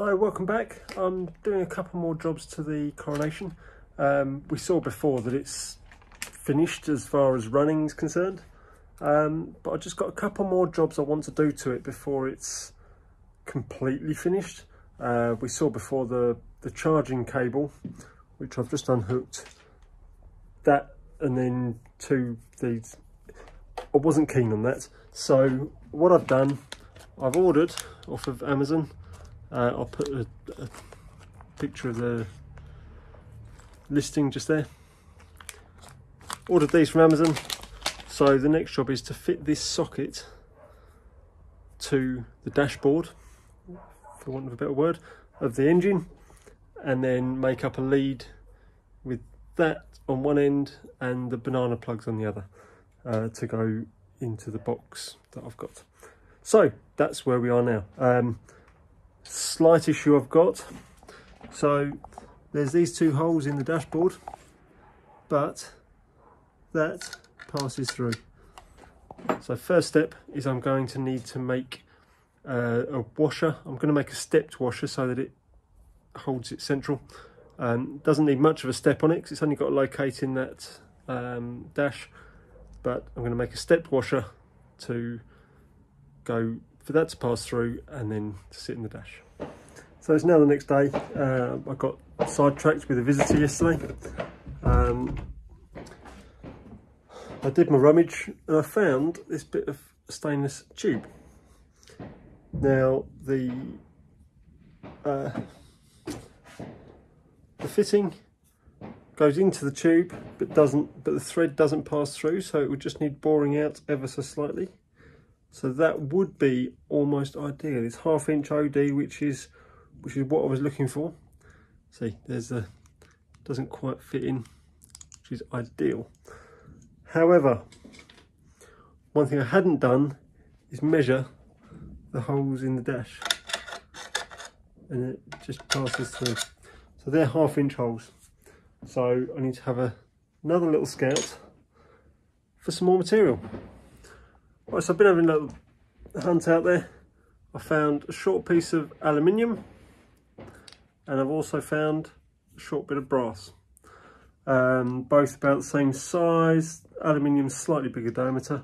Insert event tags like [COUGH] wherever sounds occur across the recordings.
So welcome back. I'm doing a couple more jobs to the coronation. Um, we saw before that it's finished as far as running is concerned. Um, but I've just got a couple more jobs I want to do to it before it's completely finished. Uh, we saw before the, the charging cable, which I've just unhooked. That and then two these. I wasn't keen on that. So what I've done, I've ordered off of Amazon. Uh, I'll put a, a picture of the listing just there. Ordered these from Amazon. So the next job is to fit this socket to the dashboard, for want of a better word, of the engine and then make up a lead with that on one end and the banana plugs on the other uh, to go into the box that I've got. So that's where we are now. Um, slight issue I've got. So there's these two holes in the dashboard, but that passes through. So first step is I'm going to need to make uh, a washer. I'm going to make a stepped washer so that it holds it central. Um, doesn't need much of a step on it because it's only got to locate in that um, dash. But I'm going to make a stepped washer to go for that to pass through and then to sit in the dash. So it's now the next day. Uh, I got sidetracked with a visitor yesterday. Um, I did my rummage and I found this bit of stainless tube. Now the uh, the fitting goes into the tube but doesn't but the thread doesn't pass through so it would just need boring out ever so slightly. So that would be almost ideal. It's half inch OD which is which is what I was looking for. See there's a doesn't quite fit in which is ideal. However, one thing I hadn't done is measure the holes in the dash and it just passes through. So they're half inch holes. So I need to have a, another little scout for some more material. Right, so I've been having a little hunt out there. I found a short piece of aluminium and I've also found a short bit of brass. Um, both about the same size, aluminium slightly bigger diameter,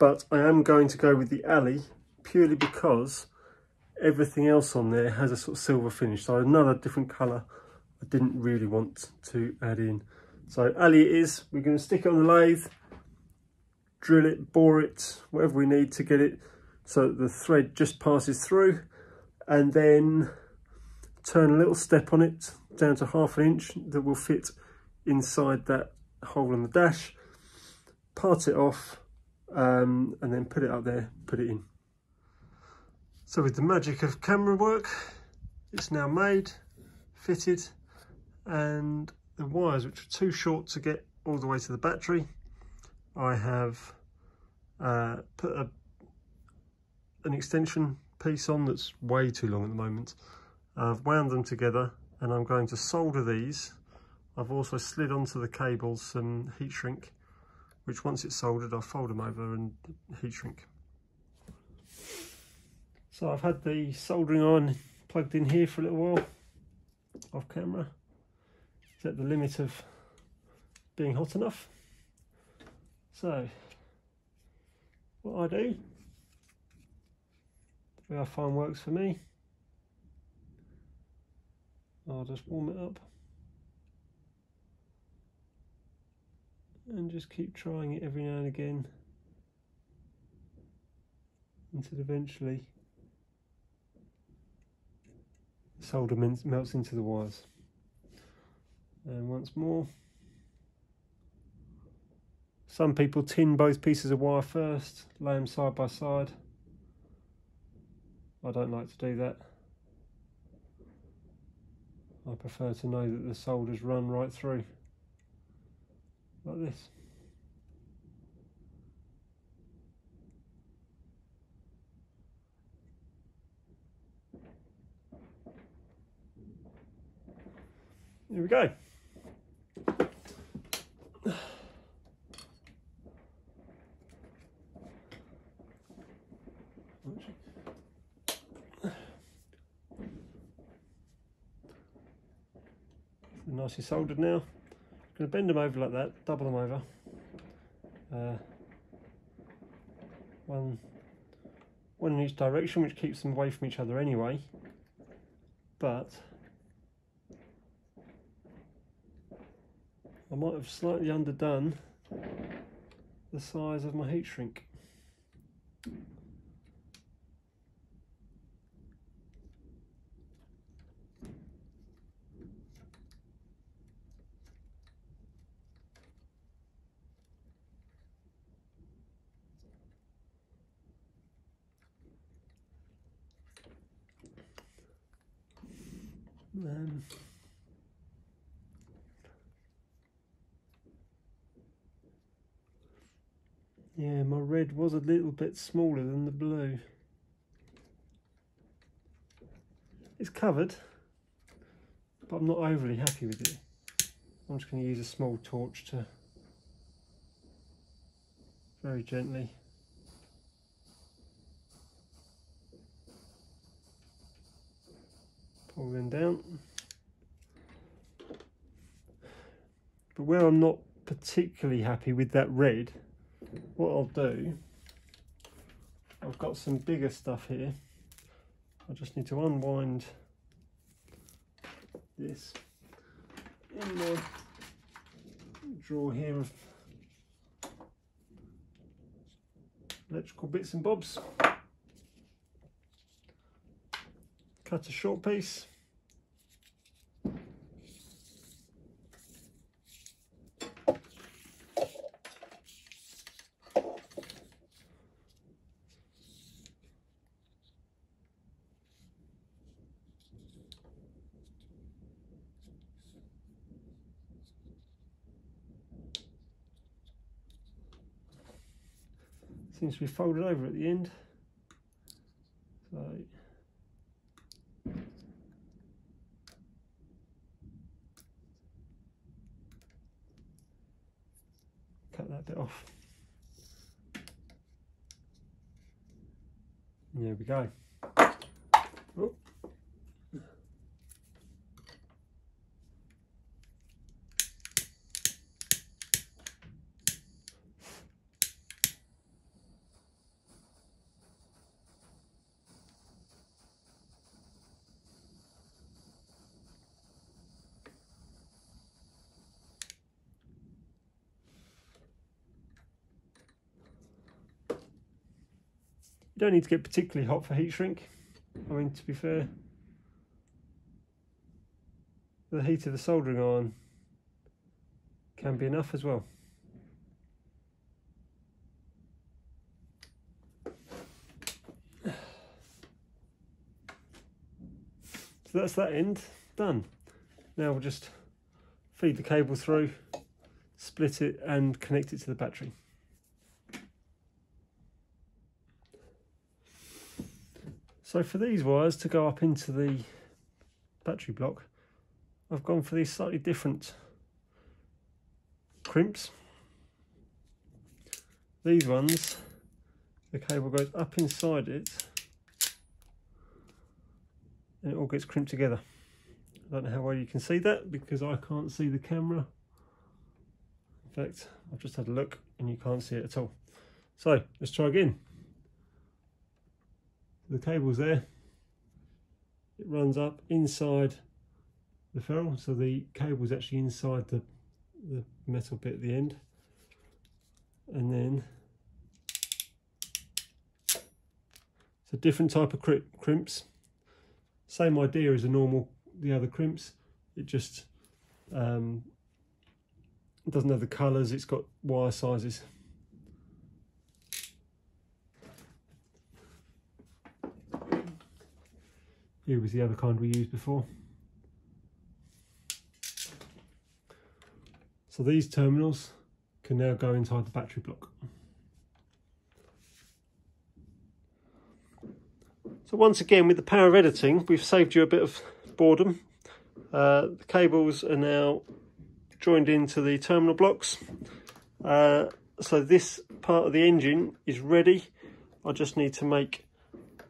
but I am going to go with the alley purely because everything else on there has a sort of silver finish. So another different colour I didn't really want to add in. So alley it is, we're going to stick it on the lathe, drill it, bore it, whatever we need to get it so the thread just passes through and then turn a little step on it down to half an inch that will fit inside that hole in the dash, part it off, um, and then put it up there, put it in. So with the magic of camera work, it's now made, fitted, and the wires, which are too short to get all the way to the battery, I have uh, put a, an extension piece on that's way too long at the moment. I've wound them together and I'm going to solder these I've also slid onto the cables some heat shrink, which once it's soldered, I'll fold them over and heat shrink. So I've had the soldering iron plugged in here for a little while, off camera. Is at the limit of being hot enough. So, what I do, the way I find works for me, I'll just warm it up. and just keep trying it every now and again until eventually the solder melts into the wires. And once more, some people tin both pieces of wire first, lay them side by side. I don't like to do that. I prefer to know that the solders run right through like this. Here we go. Nicely soldered now. I'm going to bend them over like that, double them over. Uh, one, one in each direction, which keeps them away from each other anyway. But I might have slightly underdone the size of my heat shrink. Yeah, my red was a little bit smaller than the blue. It's covered, but I'm not overly happy with it. I'm just going to use a small torch to very gently them down. But where I'm not particularly happy with that red, what I'll do, I've got some bigger stuff here. I just need to unwind this in my drawer here of electrical bits and bobs. Cut a short piece. Seems to be folded over at the end. So cut that bit off. There we go. Oh. You don't need to get particularly hot for heat shrink. I mean, to be fair, the heat of the soldering iron can be enough as well. So that's that end done. Now we'll just feed the cable through, split it and connect it to the battery. So for these wires to go up into the battery block, I've gone for these slightly different crimps. These ones, the cable goes up inside it and it all gets crimped together. I don't know how well you can see that because I can't see the camera. In fact, I've just had a look and you can't see it at all. So let's try again the cable's there. It runs up inside the ferrule so the cable's actually inside the, the metal bit at the end. And then it's a different type of crimp, crimps. Same idea as a normal the other crimps. It just um, doesn't have the colours. It's got wire sizes Here was the other kind we used before. So these terminals can now go inside the battery block. So once again with the power editing we've saved you a bit of boredom. Uh, the cables are now joined into the terminal blocks. Uh, so this part of the engine is ready. I just need to make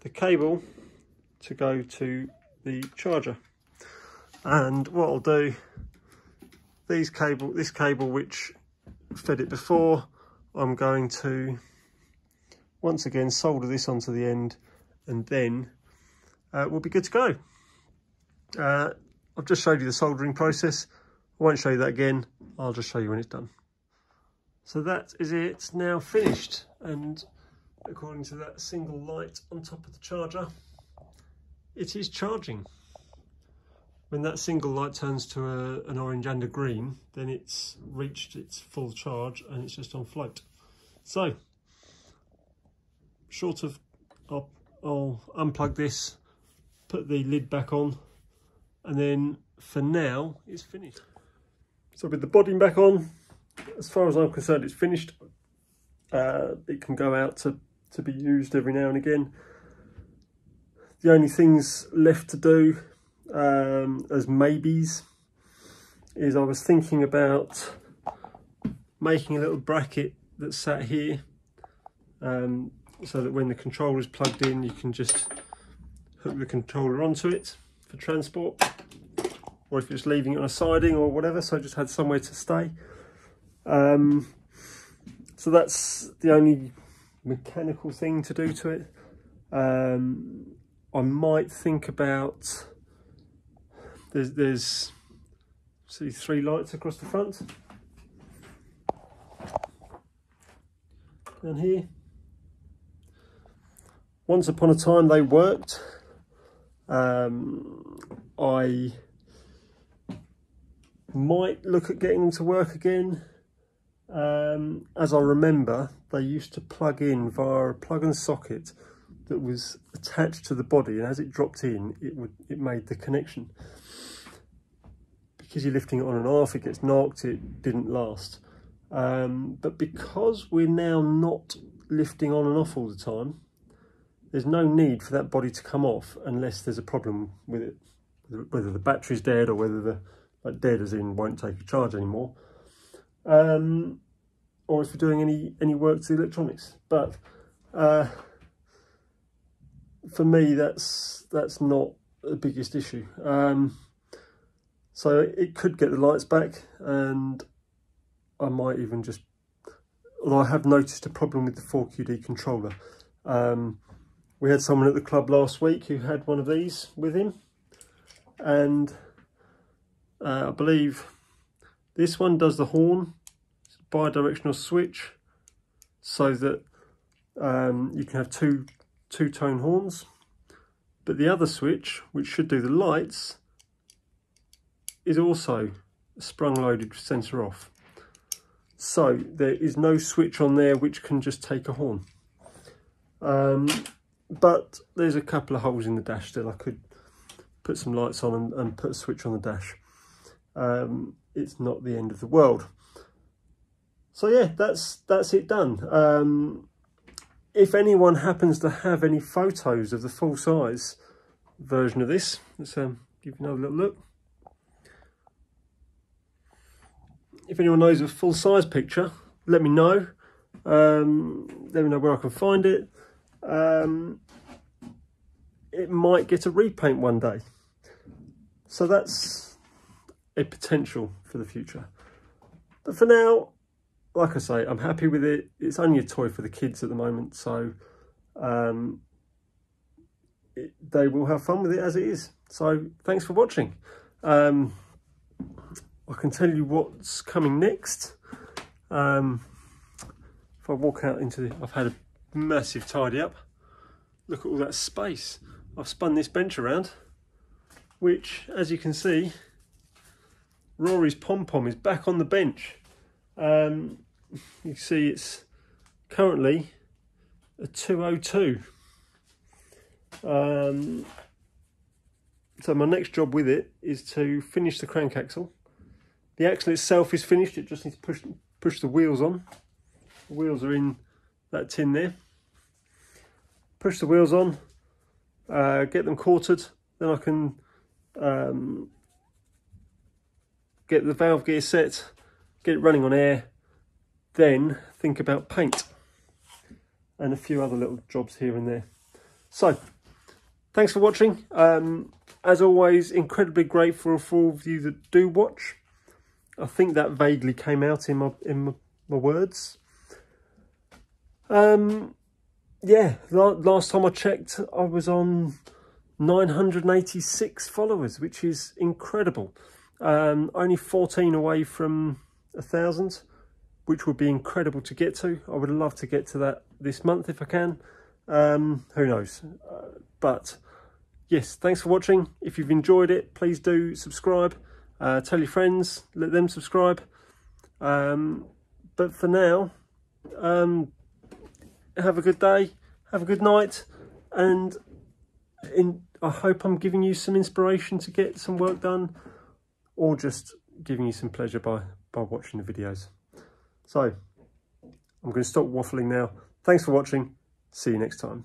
the cable to go to the charger. And what I'll do these cable, this cable which fed it before, I'm going to once again solder this onto the end and then uh, we'll be good to go. Uh, I've just showed you the soldering process. I won't show you that again. I'll just show you when it's done. So that is it. Now finished. And according to that single light on top of the charger, it is charging. When that single light turns to a, an orange and a green, then it's reached its full charge and it's just on float. So, short of, I'll, I'll unplug this, put the lid back on, and then for now, it's finished. So with the body back on, as far as I'm concerned, it's finished. Uh, it can go out to, to be used every now and again. The only things left to do um, as maybes is I was thinking about making a little bracket that sat here um, so that when the controller is plugged in you can just hook the controller onto it for transport or if it's leaving it on a siding or whatever so I just had somewhere to stay. Um, so that's the only mechanical thing to do to it. Um, I might think about there's there's see three lights across the front. And here. Once upon a time they worked. Um, I might look at getting them to work again. Um, as I remember they used to plug in via a plug and socket that was attached to the body and as it dropped in it would it made the connection because you're lifting it on and off, it gets knocked, it didn't last. Um, but because we're now not lifting on and off all the time, there's no need for that body to come off unless there's a problem with it, whether the battery's dead or whether the like dead as in won't take a charge anymore, um, or if we're doing any any work to the electronics. But uh, for me, that's that's not the biggest issue. Um, so it could get the lights back and I might even just, although I have noticed a problem with the 4QD controller. Um, we had someone at the club last week who had one of these with him and uh, I believe this one does the horn, bi-directional switch so that um, you can have two two-tone horns but the other switch which should do the lights is also sprung loaded sensor off. So there is no switch on there which can just take a horn. Um, but there's a couple of holes in the dash still. I could put some lights on and, and put a switch on the dash. Um, it's not the end of the world. So yeah, that's that's it done. Um, if anyone happens to have any photos of the full size version of this, let's um, give you another little look. if anyone knows a full size picture, let me know. Um, let me know where I can find it. Um, it might get a repaint one day. So that's a potential for the future. But for now, like I say, I'm happy with it. It's only a toy for the kids at the moment, so um, it, they will have fun with it as it is. So thanks for watching. Um, I can tell you what's coming next. Um, if I walk out into the, I've had a massive tidy up. Look at all that space. I've spun this bench around, which, as you can see, Rory's pom-pom is back on the bench. Um, [LAUGHS] you see it's currently a 202. Um, so my next job with it is to finish the crank axle the axle itself is finished, it just needs to push, push the wheels on. The wheels are in that tin there. Push the wheels on, uh, get them quartered, then I can um, get the valve gear set, get it running on air, then think about paint and a few other little jobs here and there. So, thanks for watching. Um, as always, incredibly grateful for all of you that do watch. I think that vaguely came out in my in my, my words. Um, yeah, last time I checked, I was on 986 followers, which is incredible. Um, only 14 away from a thousand, which would be incredible to get to. I would love to get to that this month if I can. Um, who knows? Uh, but yes, thanks for watching. If you've enjoyed it, please do subscribe. Uh, tell your friends, let them subscribe. Um, but for now, um, have a good day, have a good night, and in, I hope I'm giving you some inspiration to get some work done, or just giving you some pleasure by, by watching the videos. So, I'm going to stop waffling now. Thanks for watching. See you next time.